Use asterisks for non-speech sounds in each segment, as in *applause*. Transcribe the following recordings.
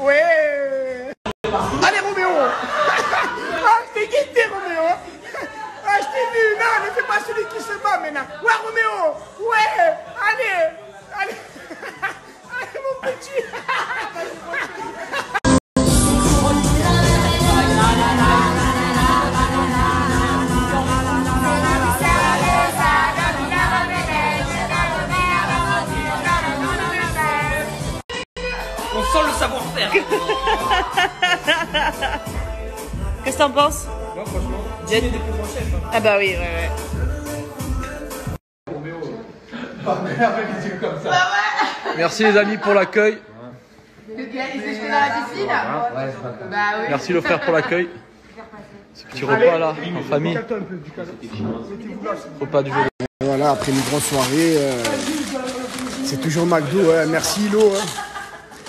Ouais. Allez Roméo. *laughs* Ah, je t'ai guetté Roméo. Ah, je t'ai vu. Non, ne fais pas celui qui se bat maintenant Ouais Roméo Sent le savoir-faire. *laughs* Qu'est-ce que t'en penses? Moi, franchement, Jet- j'ai des plus grands chefs. hein. Ah bah oui, ouais, ouais. Merci les amis pour l'accueil. Il s'est jeté dans la piscine Bah oui. Merci le frère pour l'accueil. Ce petit repas là, en famille. Repas du jour. Voilà, après une grosse soirée, euh, c'est toujours McDo. hein. Merci Hilo. hein.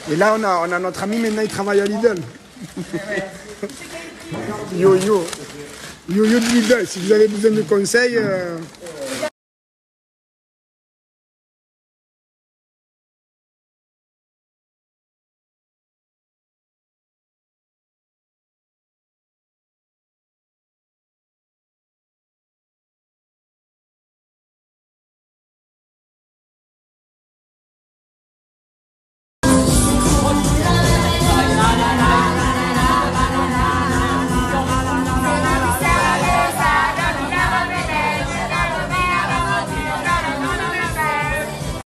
Et là, on a, on a notre ami maintenant, il travaille à Lidl. yo yo. Yo yo de Lidl, si vous avez besoin de conseils, euh,